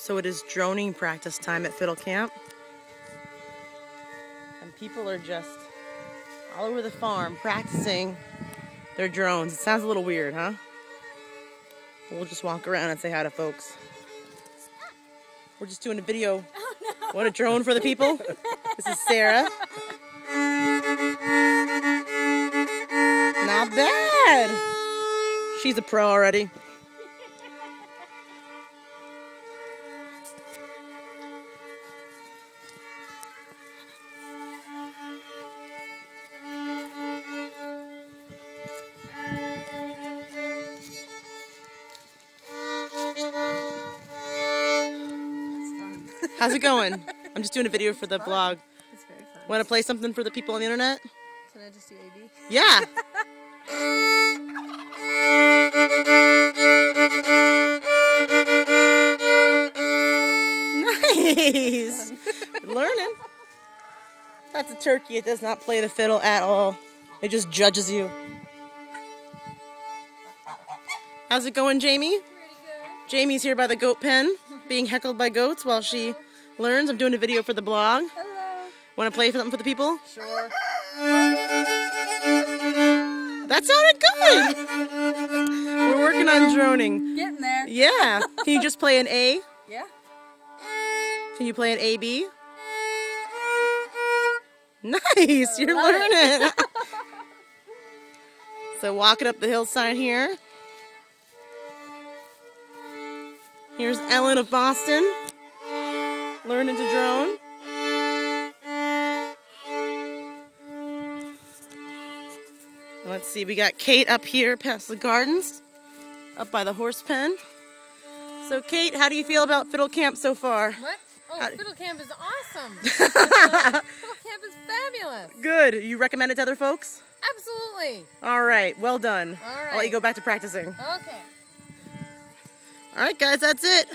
So it is droning practice time at Fiddle Camp. And people are just all over the farm practicing their drones. It sounds a little weird, huh? We'll just walk around and say hi to folks. We're just doing a video. Oh, no. What a drone for the people. this is Sarah. Not bad. She's a pro already. How's it going? I'm just doing a video for the blog. It's very fun. Want to play something for the people on the internet? Can I just do AB? Yeah. nice. Learning. That's a turkey. It does not play the fiddle at all. It just judges you. How's it going, Jamie? Pretty good. Jamie's here by the goat pen, being heckled by goats while she learns. I'm doing a video for the blog. Hello. Want to play something for the people? Sure. That sounded good. We're working on droning. Getting there. Yeah. Can you just play an A? Yeah. Can you play an A B? Nice. You're learning. so walking up the hillside here. Here's Ellen of Boston learning to drone. Let's see, we got Kate up here past the gardens, up by the horse pen. So, Kate, how do you feel about Fiddle Camp so far? What? Oh, How- Fiddle Camp is awesome. Fiddle Camp is fabulous. Good. You recommend it to other folks? Absolutely. All right. Well done. All I'll let you go back to practicing. Okay. All right, guys, that's it.